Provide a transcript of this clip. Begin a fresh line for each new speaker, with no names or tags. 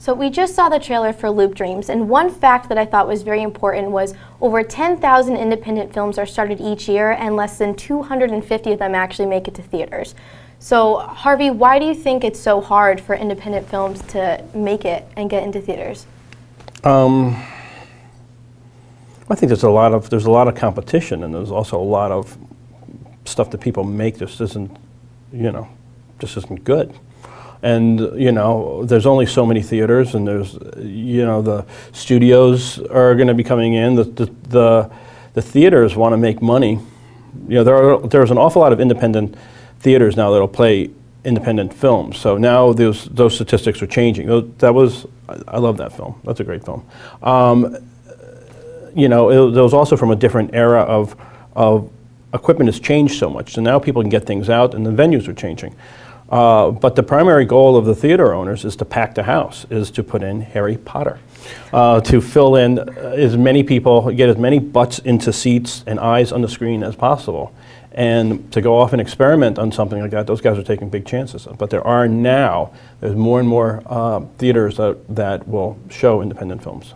So we just saw the trailer for Loop Dreams, and one fact that I thought was very important was over 10,000 independent films are started each year, and less than 250 of them actually make it to theaters. So Harvey, why do you think it's so hard for independent films to make it and get into theaters?
Um, I think there's a lot of there's a lot of competition, and there's also a lot of stuff that people make just isn't, you know, just isn't good. And you know, there's only so many theaters, and there's, you know, the studios are going to be coming in. The the the, the theaters want to make money. You know, there are there's an awful lot of independent theaters now that'll play independent films. So now those those statistics are changing. That was I love that film. That's a great film. Um, you know, it, it was also from a different era of of equipment has changed so much. So now people can get things out, and the venues are changing. Uh, but the primary goal of the theater owners is to pack the house, is to put in Harry Potter, uh, to fill in uh, as many people, get as many butts into seats and eyes on the screen as possible. And to go off and experiment on something like that, those guys are taking big chances. But there are now, there's more and more uh, theaters that, that will show independent films.